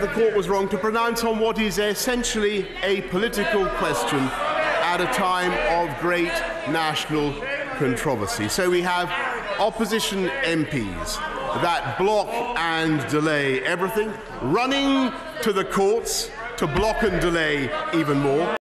the court was wrong to pronounce on what is essentially a political question at a time of great national controversy. So we have opposition MPs that block and delay everything, running to the courts to block and delay even more.